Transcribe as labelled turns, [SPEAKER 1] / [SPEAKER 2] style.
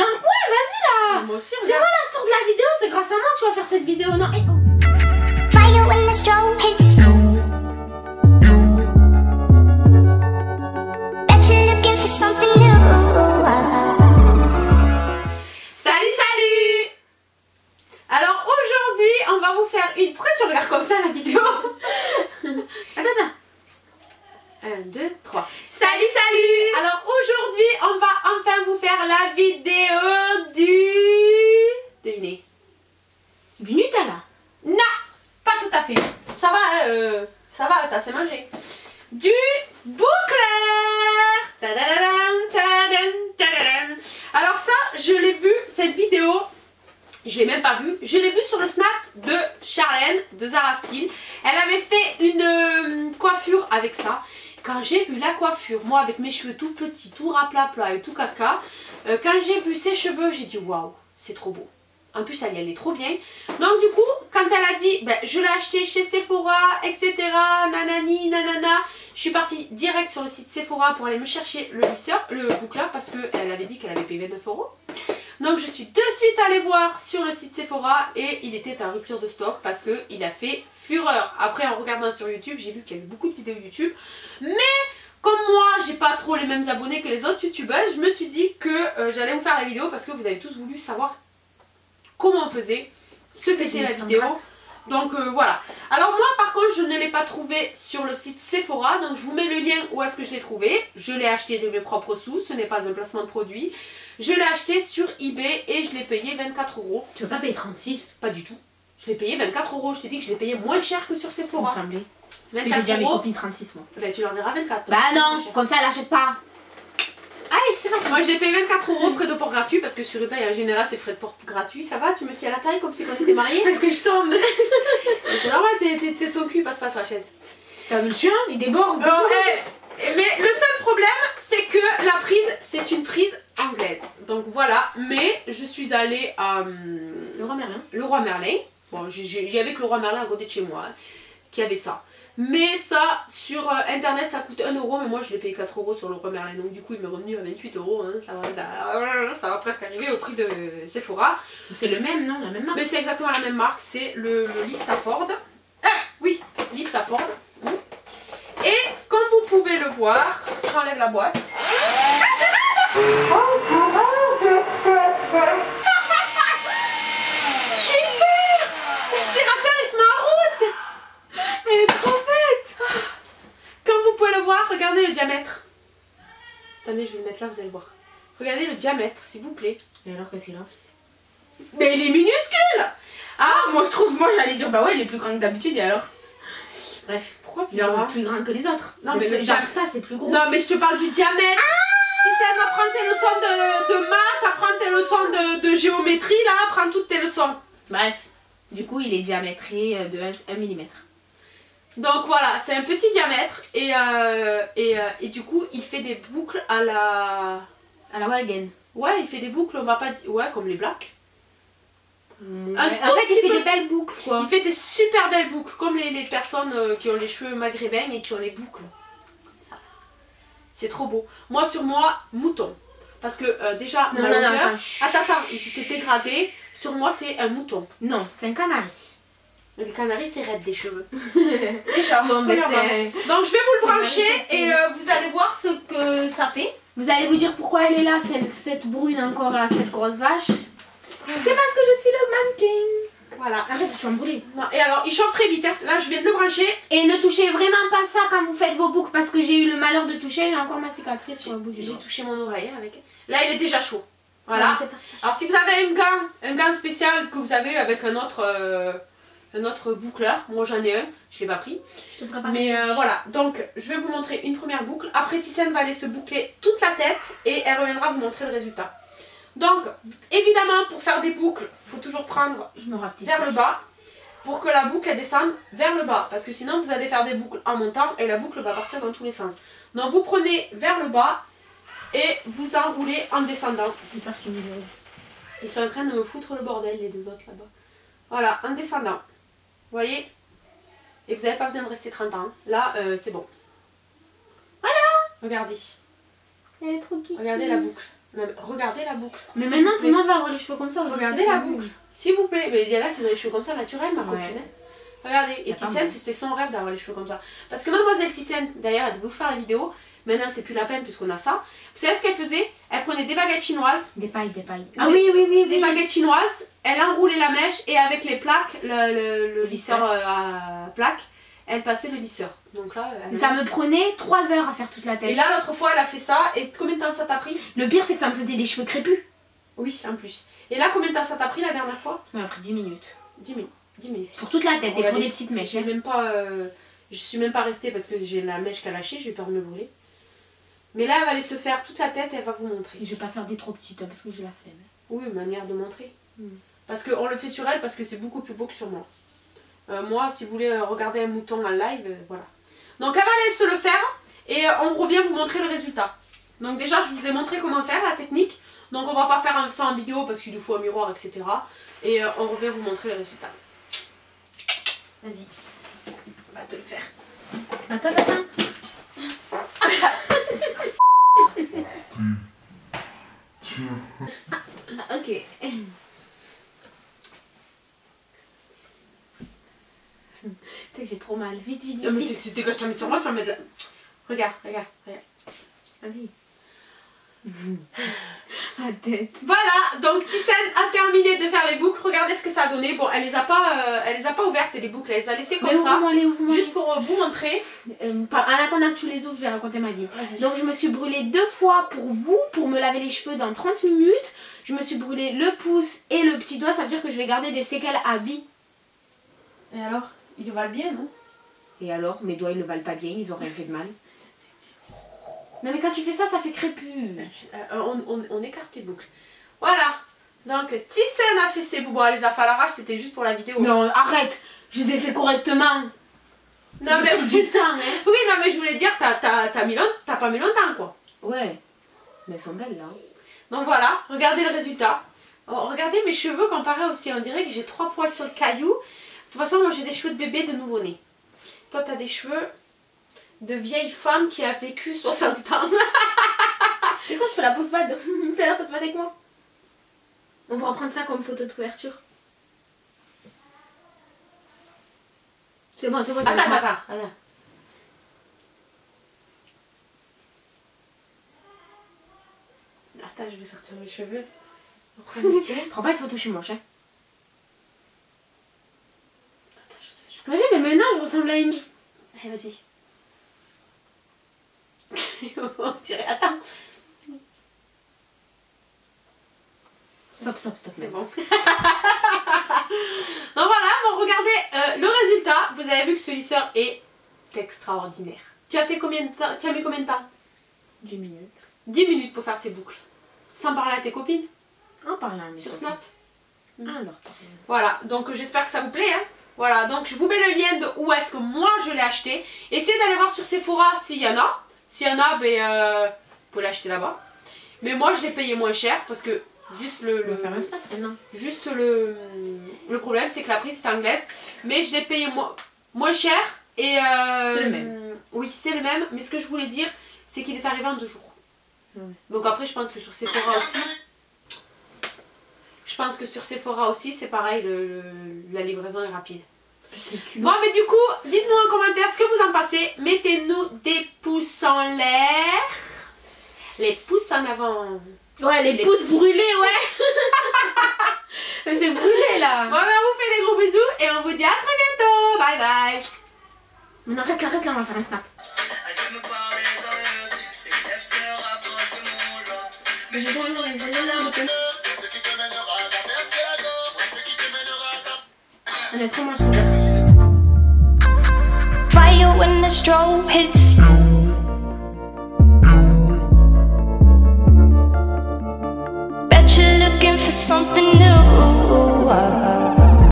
[SPEAKER 1] dans le coin, vas-y là. C'est la star de la vidéo, c'est grâce à moi que tu vas faire cette vidéo, non? Eh, oh.
[SPEAKER 2] Ça va, hein, euh, ça va, t'as assez mangé. Du boucleur. Alors ça, je l'ai vu, cette vidéo, je l'ai même pas vue, je l'ai vue sur le snap de Charlène, de Zara Style. Elle avait fait une euh, coiffure avec ça. Quand j'ai vu la coiffure, moi avec mes cheveux tout petits, tout raplapla et tout caca, euh, quand j'ai vu ses cheveux, j'ai dit waouh, c'est trop beau. En plus, elle y allait trop bien. Donc, du coup, quand elle a dit, ben, je l'ai acheté chez Sephora, etc., nanani, nanana, je suis partie direct sur le site Sephora pour aller me chercher le lisseur, le boucleur, parce qu'elle avait dit qu'elle avait payé 29 euros. Donc, je suis de suite allée voir sur le site Sephora et il était en rupture de stock parce qu'il a fait fureur. Après, en regardant sur YouTube, j'ai vu qu'il y avait beaucoup de vidéos YouTube. Mais comme moi, j'ai pas trop les mêmes abonnés que les autres youtubeuses, je me suis dit que euh, j'allais vous faire la vidéo parce que vous avez tous voulu savoir comment on faisait, ce qu'était la vidéo. Donc euh, voilà. Alors moi par contre je ne l'ai pas trouvé sur le site Sephora. Donc je vous mets le lien où est-ce que je l'ai trouvé. Je l'ai acheté de mes propres sous. Ce n'est pas un placement de produit. Je l'ai acheté sur eBay et je l'ai payé 24 euros.
[SPEAKER 1] Tu veux pas payer 36
[SPEAKER 2] Pas du tout. Je l'ai payé 24 euros. Je t'ai dit que je l'ai payé moins cher que sur
[SPEAKER 1] Il me
[SPEAKER 2] Sephora.
[SPEAKER 1] semblait. Parce que j'ai
[SPEAKER 2] 24
[SPEAKER 1] dit à mes
[SPEAKER 2] euros.
[SPEAKER 1] copines 36 moi.
[SPEAKER 2] Ben, tu leur diras 24.
[SPEAKER 1] Bah non, comme ça elle achète pas.
[SPEAKER 2] Moi je l'ai payé 24 euros frais de port gratuit parce que sur eBay en général c'est frais de port gratuit. Ça va Tu me tiens à la taille comme si on était mariés
[SPEAKER 1] Parce que je tombe.
[SPEAKER 2] C'est normal, t'es- ton cul passe pas sur la chaise.
[SPEAKER 1] T'as vu le chien? Il déborde.
[SPEAKER 2] Oh, eh, mais le seul problème, c'est que la prise, c'est une prise anglaise. Donc voilà, mais je suis allée à
[SPEAKER 1] Le roi Merlin.
[SPEAKER 2] Leroy Merlin. Bon, j'ai- j'ai- il y avait que Leroy Merlin à côté de chez moi hein, qui avait ça. Mais ça, sur euh, internet, ça coûte 1 euro, mais moi je l'ai payé 4 euros sur Leroy Merlin. Donc du coup, il m'est revenu à 28 euros. hein. Ça, va, ça, ça va presque arriver au prix de Sephora.
[SPEAKER 1] C'est le même, non La même marque.
[SPEAKER 2] Mais c'est exactement la même marque, c'est le, le Listaford. Ah oui, Listaford. Et comme vous pouvez le voir, j'enlève la boîte. J'ai peur L'aspirateur il se met en route
[SPEAKER 1] Elle est trop bête.
[SPEAKER 2] Comme vous pouvez le voir, regardez le diamètre. Attendez, je vais le mettre là, vous allez voir. Regardez le diamètre, s'il vous plaît.
[SPEAKER 1] Et alors qu'est-ce qu'il a
[SPEAKER 2] Mais il est minuscule Ah
[SPEAKER 1] Moi je trouve, moi j'allais dire bah ouais il est plus grand que d'habitude et alors Bref,
[SPEAKER 2] Pourquoi plus
[SPEAKER 1] genre
[SPEAKER 2] grand
[SPEAKER 1] plus grand que les autres.
[SPEAKER 2] Non, mais
[SPEAKER 1] c'est-
[SPEAKER 2] le
[SPEAKER 1] genre
[SPEAKER 2] diam-
[SPEAKER 1] ça c'est plus gros.
[SPEAKER 2] Non, mais je te parle du diamètre. si c'est à apprendre tes leçons de, de maths, apprendre tes leçons de, de géométrie, là, apprends toutes tes leçons.
[SPEAKER 1] Bref, du coup il est diamétré euh, de 1 mm.
[SPEAKER 2] Donc voilà, c'est un petit diamètre et, euh, et, euh, et du coup, il fait des boucles à la.
[SPEAKER 1] À la Walgen.
[SPEAKER 2] Ouais, il fait des boucles, on va pas dire. Ouais, comme les blacks.
[SPEAKER 1] En fait il fait
[SPEAKER 2] peu.
[SPEAKER 1] des belles boucles quoi.
[SPEAKER 2] Il fait des super belles boucles, comme les, les personnes euh, qui ont les cheveux maghrébins et qui ont les boucles. Comme ça. C'est trop beau. Moi, sur moi, mouton. Parce que euh, déjà,
[SPEAKER 1] Non,
[SPEAKER 2] ma
[SPEAKER 1] non,
[SPEAKER 2] longueur-
[SPEAKER 1] attends.
[SPEAKER 2] Attends, attends, ils étaient dégradés. Sur moi, c'est un mouton.
[SPEAKER 1] Non, c'est un canari.
[SPEAKER 2] Les canaris, c'est raide des cheveux. Déjà,
[SPEAKER 1] Bon, ben,
[SPEAKER 2] Donc, je vais vous le brancher et euh, vous allez voir ce que ça fait.
[SPEAKER 1] Vous allez vous dire pourquoi elle est là, cette, cette brune encore là, cette grosse vache C'est parce que je suis le mannequin.
[SPEAKER 2] Voilà.
[SPEAKER 1] Arrête, tu vas me brûler.
[SPEAKER 2] Non, et alors, il chauffe très vite. hein. Là, je viens de le brancher.
[SPEAKER 1] Et ne touchez vraiment pas ça quand vous faites vos boucles parce que j'ai eu le malheur de toucher, j'ai encore ma cicatrice sur le bout du
[SPEAKER 2] J'ai touché mon oreille hein, avec. Là, il est déjà chaud. Voilà. Alors si vous avez un gant, un gant spécial que vous avez avec un autre, euh, un autre boucleur, moi j'en ai un, je l'ai pas pris.
[SPEAKER 1] Je te prépare.
[SPEAKER 2] Mais euh, voilà, donc je vais vous montrer une première boucle. Après Tissane va aller se boucler toute la tête et elle reviendra vous montrer le résultat. Donc évidemment pour faire des boucles, il faut toujours prendre
[SPEAKER 1] Je me rapetisse.
[SPEAKER 2] vers le bas pour que la boucle descende vers le bas parce que sinon vous allez faire des boucles en montant et la boucle va partir dans tous les sens. Donc vous prenez vers le bas et vous enroulez en descendant. Ils sont en train de me foutre le bordel, les deux autres là-bas. Voilà, en descendant. Vous voyez? Et vous n'avez pas besoin de rester 30 ans. Là, euh, c'est bon.
[SPEAKER 1] Voilà
[SPEAKER 2] Regardez.
[SPEAKER 1] Elle est trop kiki.
[SPEAKER 2] Regardez la boucle. Non, mais regardez la boucle.
[SPEAKER 1] Mais maintenant tout le monde va avoir les cheveux comme ça.
[SPEAKER 2] Regardez la boucle. S'il vous plaît. Mais il y en a qui ont les cheveux comme ça naturels, ma
[SPEAKER 1] Ouais.
[SPEAKER 2] copine. hein. Regardez. Et
[SPEAKER 1] mal.
[SPEAKER 2] c'était son rêve d'avoir les cheveux comme ça. Parce que mademoiselle Thyssen, d'ailleurs, elle devait vous faire la vidéo. Maintenant, c'est plus la peine puisqu'on a ça. Vous savez ce qu'elle faisait? Elle prenait des baguettes chinoises.
[SPEAKER 1] Des pailles, des pailles. Ah oui, oui, oui,
[SPEAKER 2] Des
[SPEAKER 1] oui.
[SPEAKER 2] baguettes chinoises. Elle enroulait la mèche et avec les plaques, le, le- le lisseur euh, à plaque, elle passait le lisseur. Donc là, elle-
[SPEAKER 1] Ça me prenait 3 heures à faire toute la tête.
[SPEAKER 2] Et là, l'autre fois, elle a fait ça. Et combien de temps ça t'a pris?
[SPEAKER 1] Le pire, c'est que ça me faisait des cheveux crépus.
[SPEAKER 2] Oui, en plus. Et là, combien de temps ça t'a pris la dernière fois?
[SPEAKER 1] Ça m'a pris 10 minutes.
[SPEAKER 2] 10 minutes. 10 minutes.
[SPEAKER 1] Pour toute la tête et pour des petites mèches. Hein.
[SPEAKER 2] même pas. euh, je suis même pas restée parce que j'ai la mèche qui a lâché, j'ai peur de me brûler. Mais là, elle va aller se faire toute la tête, elle va vous montrer.
[SPEAKER 1] Je vais pas faire des trop petites hein, parce que j'ai la flemme.
[SPEAKER 2] Oui, manière de montrer.
[SPEAKER 1] Mm.
[SPEAKER 2] Parce qu'on le fait sur elle parce que c'est beaucoup plus beau que sur moi. Euh, moi, si vous voulez regarder un mouton en live, euh, voilà. Donc elle va aller se le faire et euh, on revient vous montrer le résultat. Donc déjà, je vous ai montré comment faire la technique. Donc on va pas faire ça en vidéo parce qu'il nous faut un miroir, etc. Et euh, on revient vous montrer le résultat.
[SPEAKER 1] Vas-y.
[SPEAKER 2] On va te le faire.
[SPEAKER 1] Attends, attends. Ah, ok. T'es que j'ai trop mal. Vite, vite,
[SPEAKER 2] Non,
[SPEAKER 1] vite,
[SPEAKER 2] mais
[SPEAKER 1] vite.
[SPEAKER 2] c'était que je te mets sur moi, tu vas me mettre là. Regarde, regarde, regarde. Allez.
[SPEAKER 1] Tête.
[SPEAKER 2] Voilà, donc Thyssen a terminé de faire les boucles. Regardez ce que ça a donné. Bon, elle les a pas, euh, elle les a pas ouvertes les boucles, elle les a laissées comme
[SPEAKER 1] Mais
[SPEAKER 2] ça. Juste pour euh, vous montrer.
[SPEAKER 1] Euh, par- en attendant que tu les ouvres, je vais raconter ma vie. Donc je me suis brûlée deux fois pour vous, pour me laver les cheveux dans 30 minutes. Je me suis brûlé le pouce et le petit doigt, ça veut dire que je vais garder des séquelles à vie.
[SPEAKER 2] Et alors, ils valent bien, non?
[SPEAKER 1] Et alors, mes doigts ils ne valent pas bien, ils ont rien fait de mal. Non mais quand tu fais ça, ça fait crépus.
[SPEAKER 2] Euh, on, on, on écarte les boucles. Voilà. Donc Thyssen a fait ses boucles. Bon, elle les a fait à l'arrache, c'était juste pour la vidéo.
[SPEAKER 1] Non, arrête Je les ai fait correctement.
[SPEAKER 2] Non, mais
[SPEAKER 1] du temps, hein.
[SPEAKER 2] oui, non mais je voulais dire, t'as mis t'as pas mis longtemps quoi.
[SPEAKER 1] Ouais. Mais elles sont belles là.
[SPEAKER 2] Donc voilà, regardez le résultat. Oh, regardez mes cheveux comparés aussi, on dirait que j'ai trois poils sur le caillou. De toute façon, moi j'ai des cheveux de bébé de nouveau-né. Toi, t'as des cheveux de vieille femme qui a vécu 60 ans.
[SPEAKER 1] Et toi, je fais la pause pad. Fais la pause pad avec moi. On pourra prendre ça comme photo de couverture. C'est bon, c'est bon.
[SPEAKER 2] Attends,
[SPEAKER 1] je
[SPEAKER 2] attends, attends. attends. Attends, je vais sortir mes cheveux.
[SPEAKER 1] Prends pas de photo chez moi, hein.
[SPEAKER 2] Attends, je- je-
[SPEAKER 1] Vas-y, mais maintenant, je ressemble à une.
[SPEAKER 2] Allez, vas-y. On dirait. Attends,
[SPEAKER 1] Stop, stop, stop.
[SPEAKER 2] c'est bon. Donc voilà, bon, regardez euh, le résultat. Vous avez vu que ce lisseur est extraordinaire. Tu as fait combien de temps Tu as mis combien de temps?
[SPEAKER 1] 10 minutes.
[SPEAKER 2] 10 minutes pour faire ces boucles. Sans parler à tes copines?
[SPEAKER 1] En parlant. à mes
[SPEAKER 2] sur
[SPEAKER 1] copines.
[SPEAKER 2] Snap?
[SPEAKER 1] Alors.
[SPEAKER 2] Voilà, donc j'espère que ça vous plaît. Hein. Voilà, donc je vous mets le lien de où est-ce que moi je l'ai acheté. Essayez d'aller voir sur Sephora s'il y en a. S'il y en a, ben, euh, vous pouvez l'acheter là-bas. Mais moi je l'ai payé moins cher parce que juste le, le-
[SPEAKER 1] faire
[SPEAKER 2] juste problème c'est que la prise est anglaise. Mais je l'ai payé moins, moins cher. Et euh,
[SPEAKER 1] C'est le même.
[SPEAKER 2] Oui, c'est le même. Mais ce que je voulais dire, c'est qu'il est arrivé en deux jours.
[SPEAKER 1] Ouais.
[SPEAKER 2] Donc après, je pense que sur Sephora aussi. Je pense que sur Sephora aussi, c'est pareil, le- le- la livraison est rapide. Bon, mais du coup, dites-nous en commentaire ce que vous en pensez. Mettez-nous des pouces en l'air. Les pouces en avant.
[SPEAKER 1] Ouais, les,
[SPEAKER 2] Les
[SPEAKER 1] pouces brûlés, ouais. Mais c'est brûlé là.
[SPEAKER 2] Bon, ben, on vous fait des gros bisous et on vous dit à très bientôt. Bye bye.
[SPEAKER 1] Maintenant, reste là, reste là, on va faire un snap.
[SPEAKER 3] Elle veut me parler dans le
[SPEAKER 4] Fire when the strobe hits you. Bet you're looking for something new.